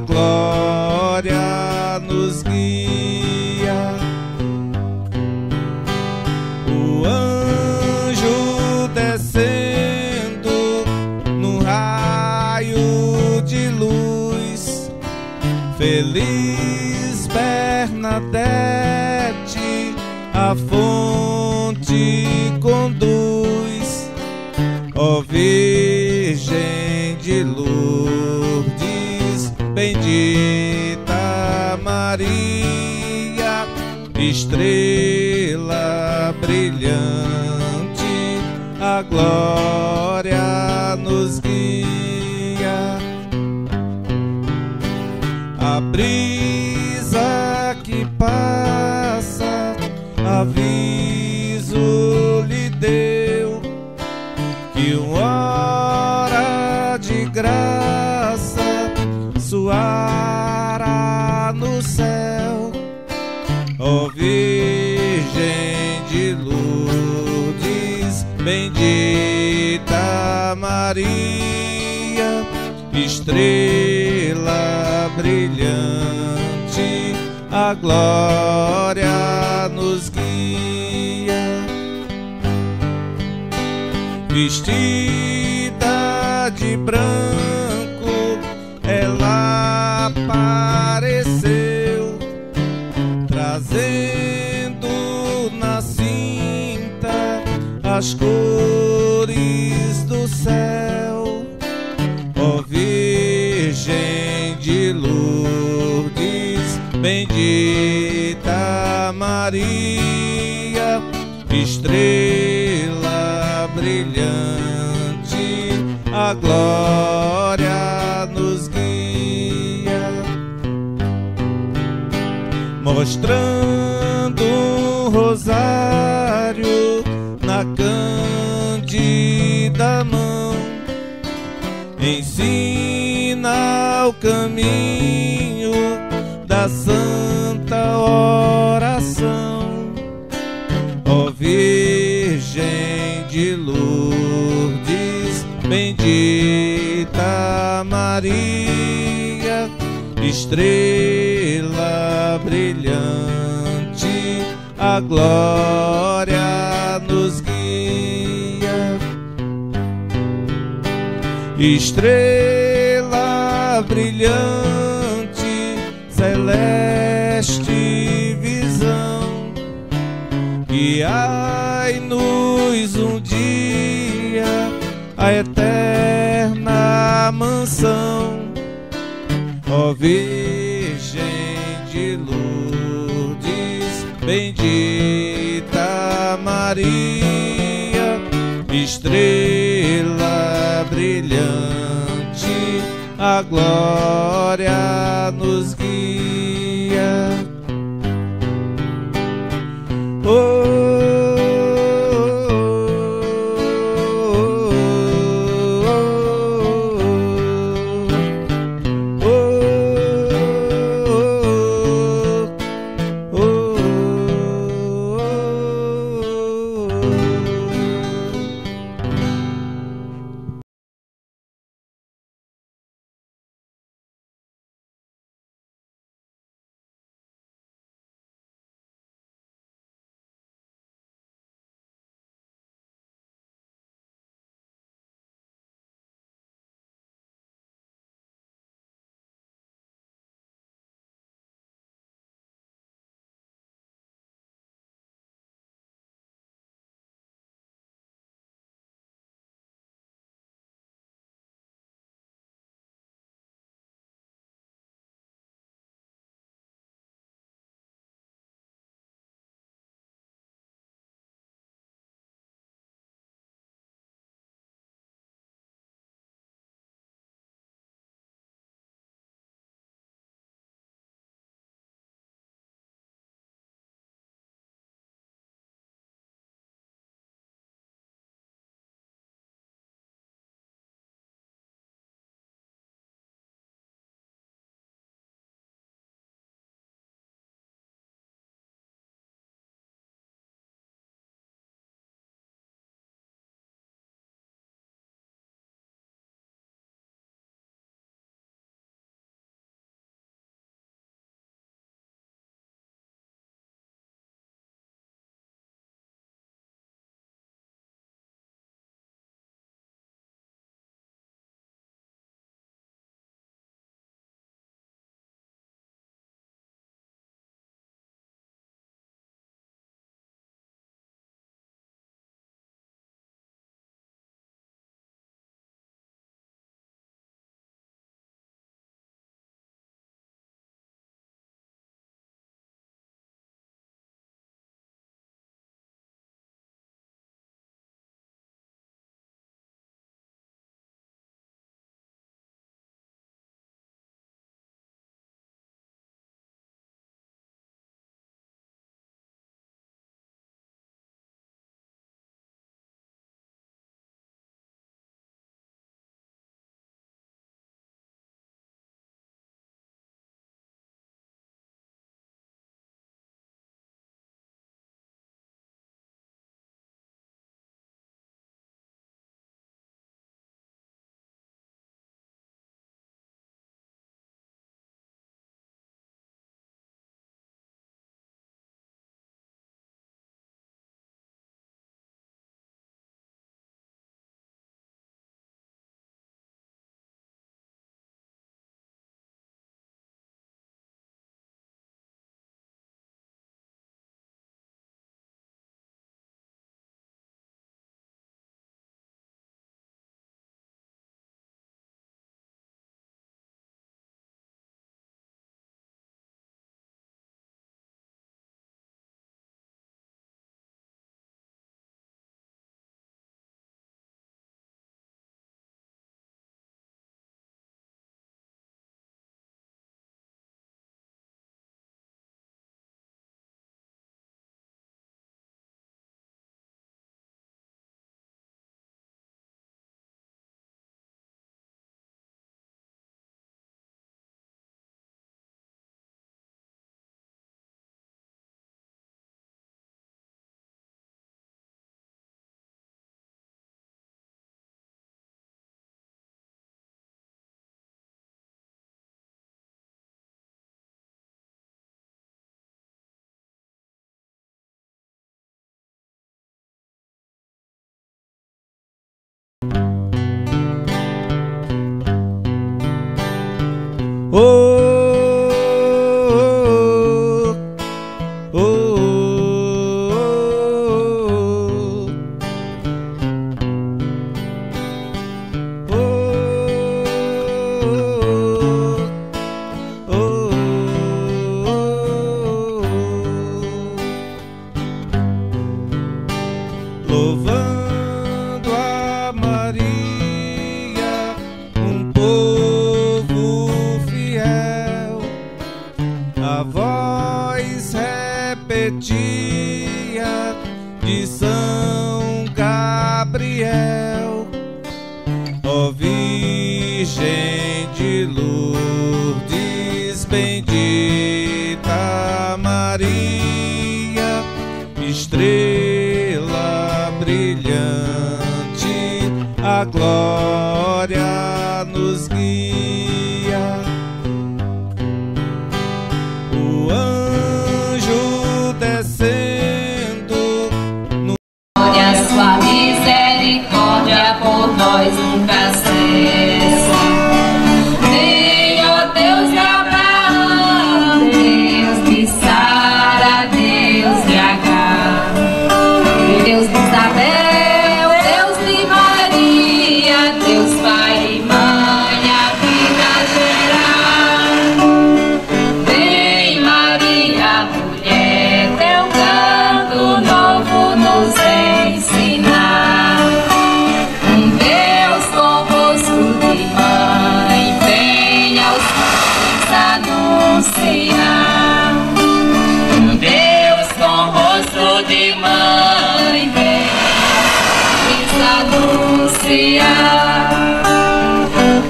glória nos guia. O anjo descendo num raio de luz, feliz Bernadette, a fonte conduz, ó Virgem de Lourdes, Maria, estrela brilhante, a glória nos guia. A brisa que passa, aviso lhe deu que uma hora de graça Ó Virgem de Lourdes, bendita Maria, estrela brilhante, a glória nos guia. Vestida de branco, ela apareceu, as cores do céu. Ó Virgem de Lourdes, bendita Maria, estrela brilhante, a glória nos guia, mostrando um rosário na cândida mão ensina o caminho da santa oração. Ó Virgem de Lourdes, bendita Maria, estrela brilhante, a glória estrela brilhante, celeste visão, guiai-nos um dia a eterna mansão, ó Virgem de Lourdes, bendita Maria, estrela brilhante, a glória nos guia. de São Gabriel, ó Virgem de Lourdes, bendita Maria, estrela brilhante, a glória de mãe, vem filhos anunciar.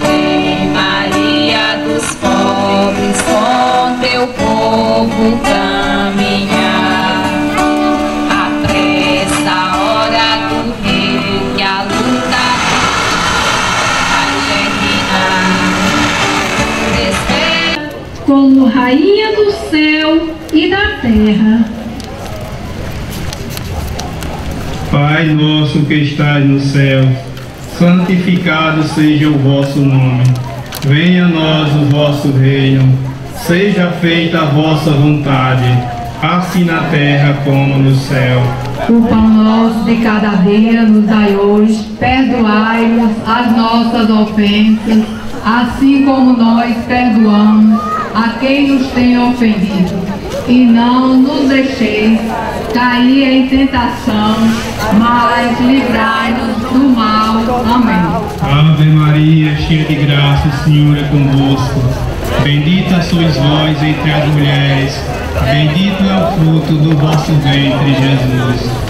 Vem Maria dos pobres, com teu povo caminhar. Apressa a hora do rei que a luta vai terminar. Como rainha do céu e da terra. Pai nosso que estás no céu, santificado seja o vosso nome. Venha a nós o vosso reino. Seja feita a vossa vontade, assim na terra como no céu. O pão nosso de cada dia nos dai hoje. Perdoai-nos as nossas ofensas, assim como nós perdoamos a quem nos tem ofendido. E não nos deixeis cair em tentação, mas livrai-nos do mal. Amém. Ave Maria, cheia de graça, o Senhor é convosco. Bendita sois vós entre as mulheres, bendito é o fruto do vosso ventre, Jesus.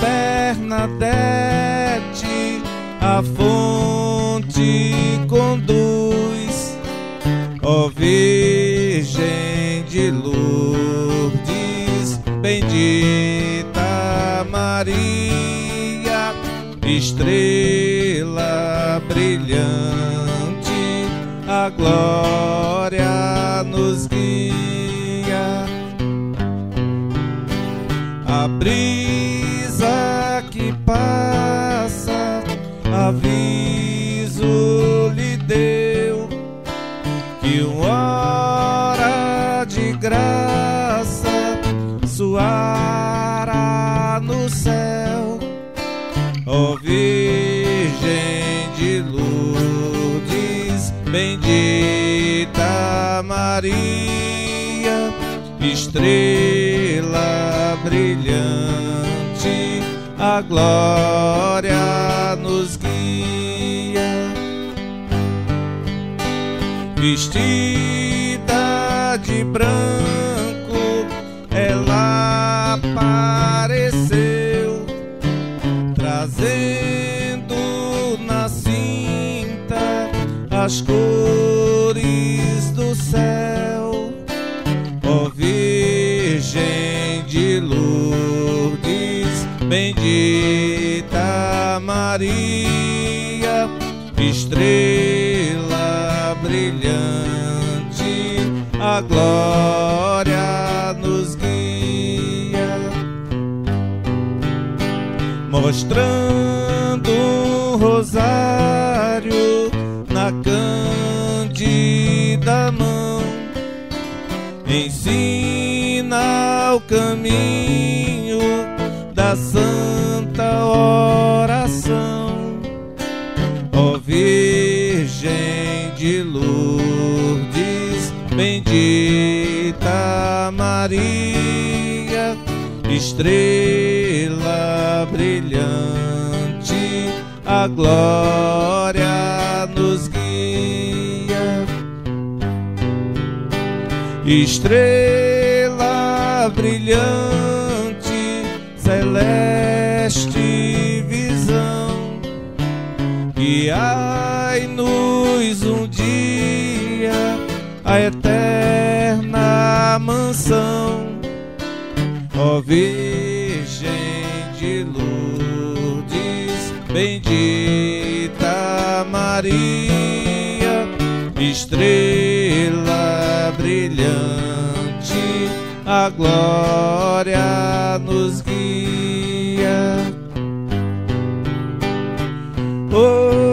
Bernadette, a fonte conduz, ó Virgem de Lourdes, bendita Maria, estrela brilhante, a glória nos guia. A brisa que passa, aviso lhe deu que uma hora de graça soará no céu. Ó Virgem de Lourdes, bendita Maria, estrela brilhante, a glória nos guia. Vestida de branco, ela apareceu, trazendo na cinta as cores do céu. Ó Virgem de Lourdes, bendita Maria, estrela brilhante, a glória nos guia, mostrando um rosário na cândida mão ensina o caminho da santa oração. Ó Virgem de Lourdes, bendita Maria, estrela brilhante, a glória nos guia estrela brilhante, guiai-nos um dia a eterna mansão, ó Virgem de Lourdes, bendita Maria, estrela brilhante, a glória nos guia. Oh,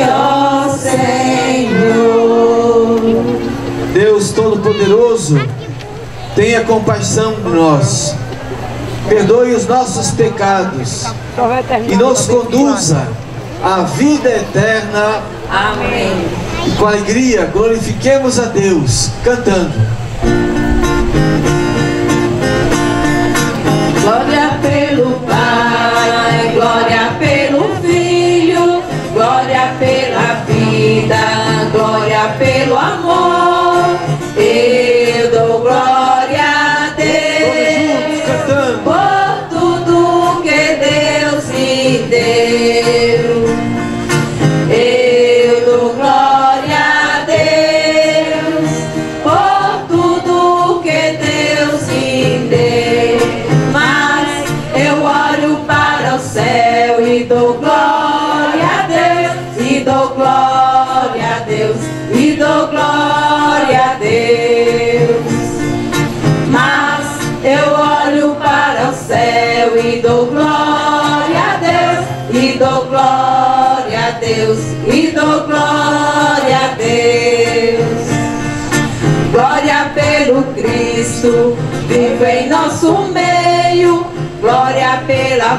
Ó Senhor, Deus Todo-Poderoso, tenha compaixão de nós, perdoe os nossos pecados e nos conduza à vida eterna. Amém. E com alegria glorifiquemos a Deus cantando. Glória pelo Pai, glória pelo pelo amor. Eu dou glória a Deus por tudo que Deus me deu. Eu dou glória a Deus por tudo que Deus me deu. Mas eu olho para o céu e dou glória.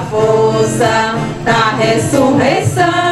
força da ressurreição.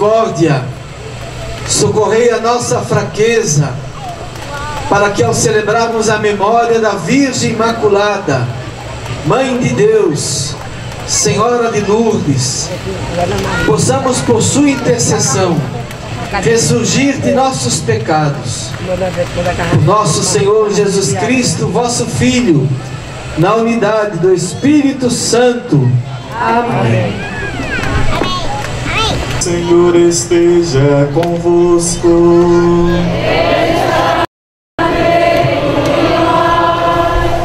misericórdia, socorrei a nossa fraqueza, para que ao celebrarmos a memória da Virgem Imaculada, Mãe de Deus, Senhora de Lourdes, possamos por sua intercessão ressurgir de nossos pecados. O nosso Senhor Jesus Cristo, vosso Filho, na unidade do Espírito Santo. Amém. Senhor esteja convosco.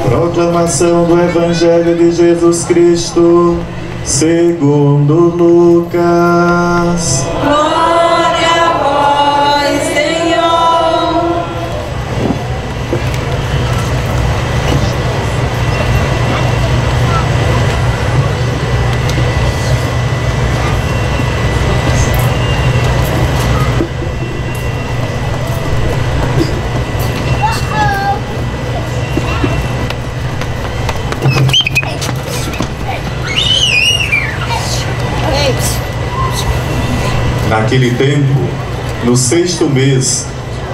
Proclamação do Evangelho de Jesus Cristo, segundo Lucas. Glória Naquele tempo, no sexto mês,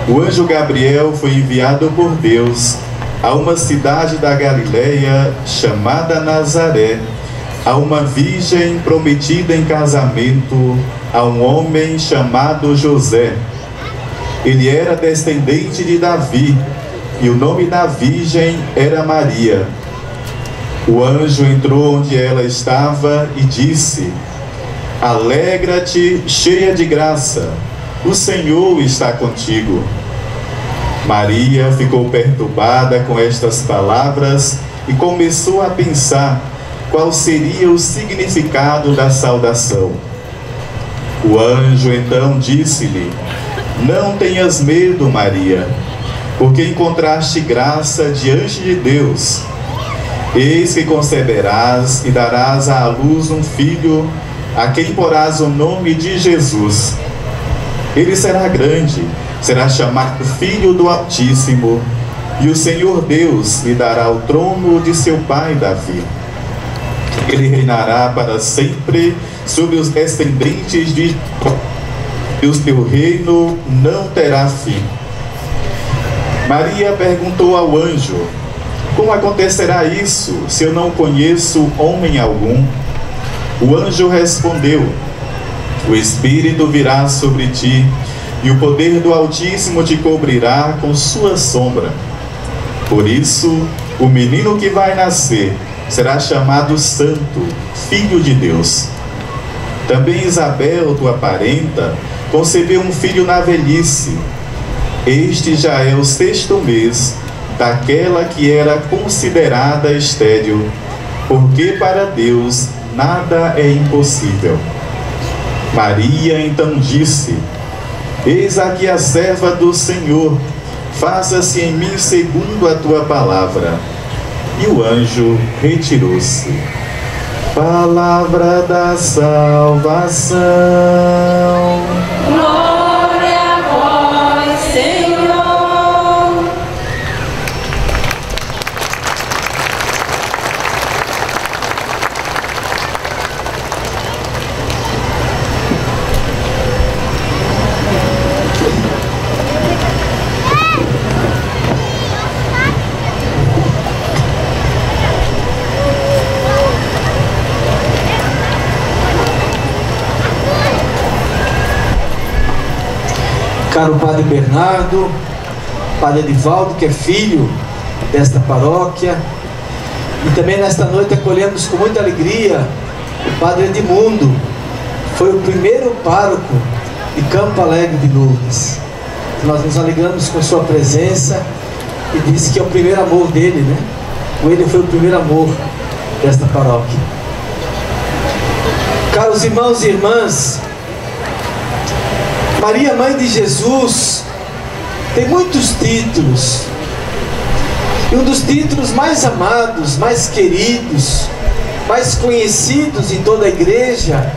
o anjo Gabriel foi enviado por Deus a uma cidade da Galileia chamada Nazaré, a uma virgem prometida em casamento a um homem chamado José. Ele era descendente de Davi e o nome da virgem era Maria. O anjo entrou onde ela estava e disse: Alegra-te, cheia de graça, o Senhor está contigo. Maria ficou perturbada com estas palavras e começou a pensar qual seria o significado da saudação. O anjo então disse-lhe: Não tenhas medo, Maria, porque encontraste graça diante de Deus. Eis que conceberás e darás à luz um filho, a quem porás o nome de Jesus. Ele será grande será chamado Filho do Altíssimo, e o Senhor Deus lhe dará o trono de seu pai Davi. Ele reinará para sempre sobre os descendentes de e o seu reino não terá fim. Maria perguntou ao anjo: Como acontecerá isso se eu não conheço homem algum? O anjo respondeu: O Espírito virá sobre ti e o poder do Altíssimo te cobrirá com sua sombra. Por isso, o menino que vai nascer será chamado Santo, Filho de Deus. Também Isabel, tua parenta, concebeu um filho na velhice. Este já é o sexto mês daquela que era considerada estéril, porque para Deus nada é impossível. Maria então disse: Eis aqui a serva do Senhor, faça-se em mim segundo a tua palavra. E o anjo retirou-se. Palavra da salvação. Caro Padre Bernardo, Padre Edivaldo, que é filho desta paróquia, e também nesta noite acolhemos com muita alegria o Padre Edmundo, foi o primeiro pároco de Campo Alegre de Lourdes. Nós nos alegramos com sua presença e disse que é o primeiro amor dele, né? Com ele foi o primeiro amor desta paróquia. Caros irmãos e irmãs, Maria, mãe de Jesus, tem muitos títulos. E um dos títulos mais amados, mais queridos, mais conhecidos em toda a igreja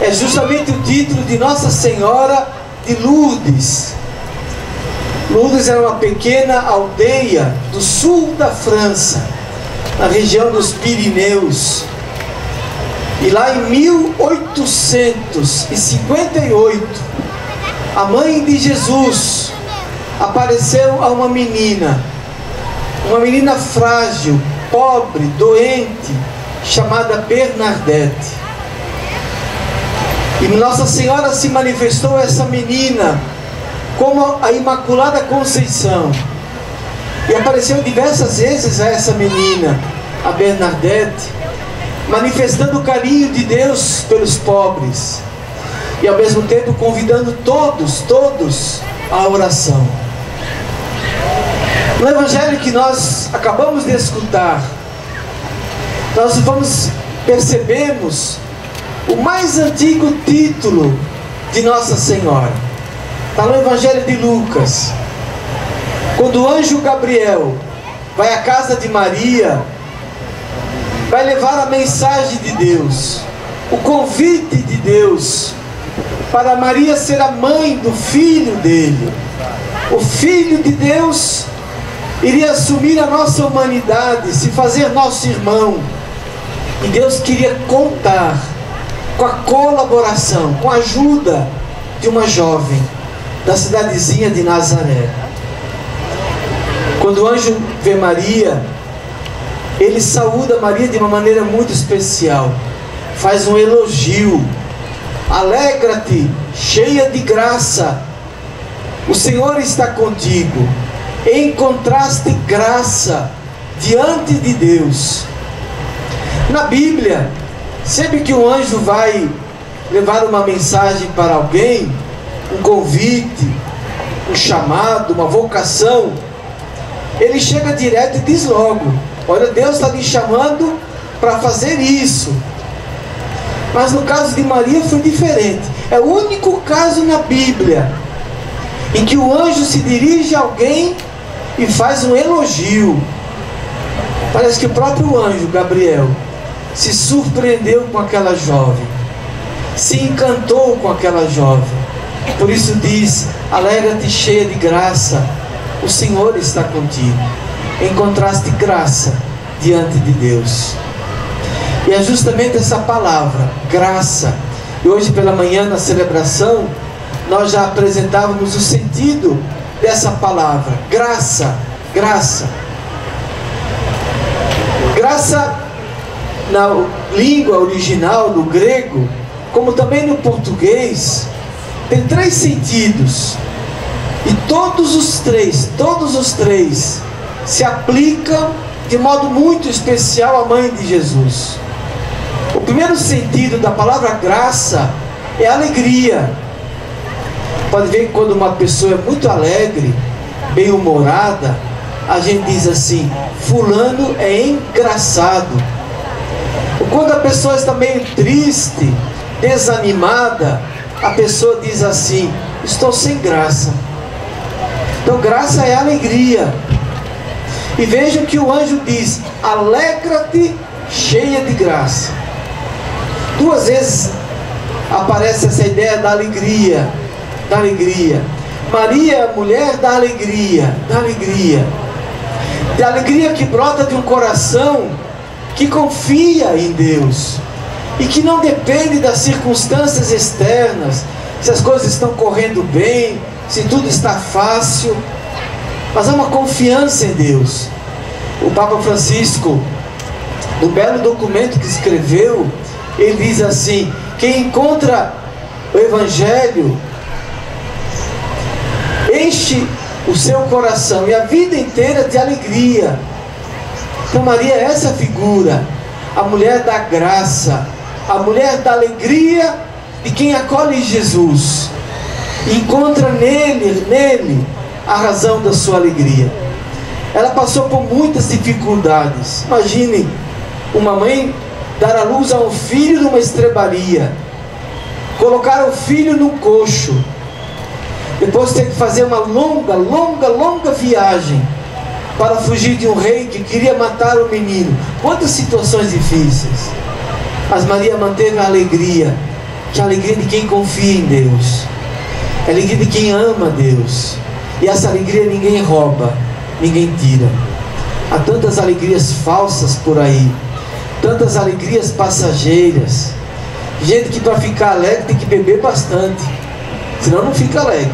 é justamente o título de Nossa Senhora de Lourdes. Lourdes era uma pequena aldeia do sul da França, na região dos Pirineus. E lá em 1858, a mãe de Jesus apareceu a uma menina, uma menina frágil, pobre, doente, chamada Bernadette. E Nossa Senhora se manifestou a essa menina como a Imaculada Conceição. E apareceu diversas vezes a essa menina, a Bernadette, manifestando o carinho de Deus pelos pobres e ao mesmo tempo convidando todos, todos à oração. No evangelho que nós acabamos de escutar, nós vamos percebemos o mais antigo título de Nossa Senhora. Está no Evangelho de Lucas. Quando o anjo Gabriel vai à casa de Maria, vai levar a mensagem de Deus, o convite de Deus para Maria ser a mãe do filho dele. O filho de Deus iria assumir a nossa humanidade, se fazer nosso irmão. E Deus queria contar com a colaboração, com a ajuda de uma jovem da cidadezinha de Nazaré. Quando o anjo vê Maria, ele saúda Maria de uma maneira muito especial, faz um elogio. Alegra-te, cheia de graça, o Senhor está contigo. Encontraste graça diante de Deus. Na Bíblia, sempre que um anjo vai levar uma mensagem para alguém, um convite, um chamado, uma vocação, ele chega direto e diz logo: Olha, Deus está me chamando para fazer isso. Mas no caso de Maria foi diferente. É o único caso na Bíblia em que o anjo se dirige a alguém e faz um elogio. Parece que o próprio anjo, Gabriel, se surpreendeu com aquela jovem, se encantou com aquela jovem. Por isso diz: Alegra-te cheia de graça, o Senhor está contigo. Encontraste graça diante de Deus. E é justamente essa palavra, graça. E hoje pela manhã na celebração, nós já apresentávamos o sentido dessa palavra, graça, graça. Graça na língua original do grego, como também no português, tem três sentidos. E todos os três, todos os três se aplicam de modo muito especial à mãe de Jesus. O primeiro sentido da palavra graça é alegria. Pode ver que quando uma pessoa é muito alegre, bem-humorada, a gente diz assim: Fulano é engraçado. Quando a pessoa está meio triste, desanimada, a pessoa diz assim: Estou sem graça. Então, graça é alegria. E vejam que o anjo diz: Alegra-te, cheia de graça. Duas vezes aparece essa ideia da alegria, da alegria. Maria, mulher da alegria, da alegria. Da alegria que brota de um coração que confia em Deus e que não depende das circunstâncias externas, se as coisas estão correndo bem, se tudo está fácil, mas há uma confiança em Deus. O Papa Francisco, no belo documento que escreveu, ele diz assim: quem encontra o Evangelho enche o seu coração e a vida inteira de alegria. Então, Maria é essa figura, a mulher da graça, a mulher da alegria de quem acolhe Jesus, encontra nele, nele, a razão da sua alegria. Ela passou por muitas dificuldades. Imagine uma mãe dar à luz a um filho numa estrebaria, colocar o filho no coxo, depois ter que fazer uma longa, longa, longa viagem para fugir de um rei que queria matar o menino. Quantas situações difíceis. Mas Maria manteve a alegria, que é a alegria de quem confia em Deus, é a alegria de quem ama Deus. E essa alegria ninguém rouba, ninguém tira. Há tantas alegrias falsas por aí, tantas alegrias passageiras. Gente que para ficar alegre tem que beber bastante, senão não fica alegre.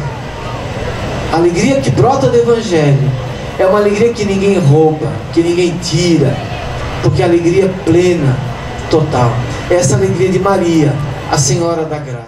A alegria que brota do Evangelho é uma alegria que ninguém rouba, que ninguém tira, porque é alegria plena, total. Essa é a alegria de Maria, a Senhora da Graça.